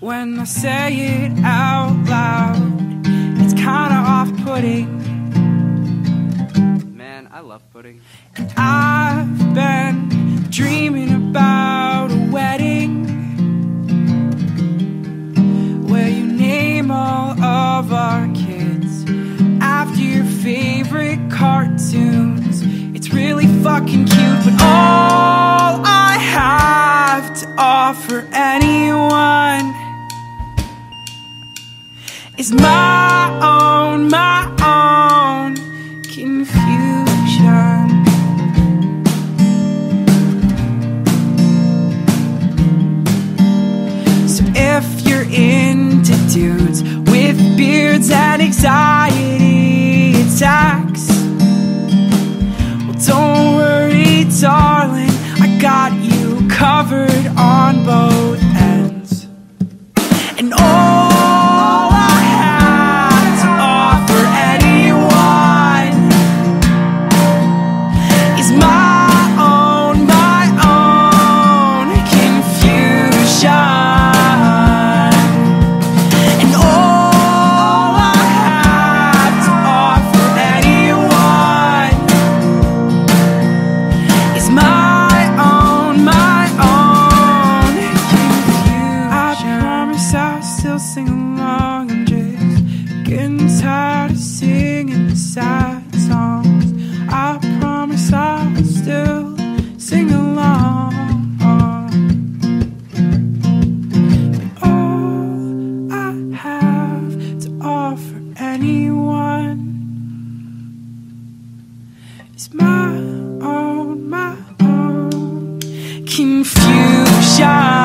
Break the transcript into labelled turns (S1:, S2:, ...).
S1: When I say it out loud, it's kinda off putting.
S2: Man, I love pudding.
S1: And I've been dreaming about a wedding where you name all of our kids after your favorite cartoons. It's really fucking cute, but all I have to offer anyone is my own, my own confusion. So if you're into dudes with beards and anxiety still sing along and just getting tired of singing the sad songs. I promise I'll still sing along. But all I have to offer anyone is my own, my own confusion.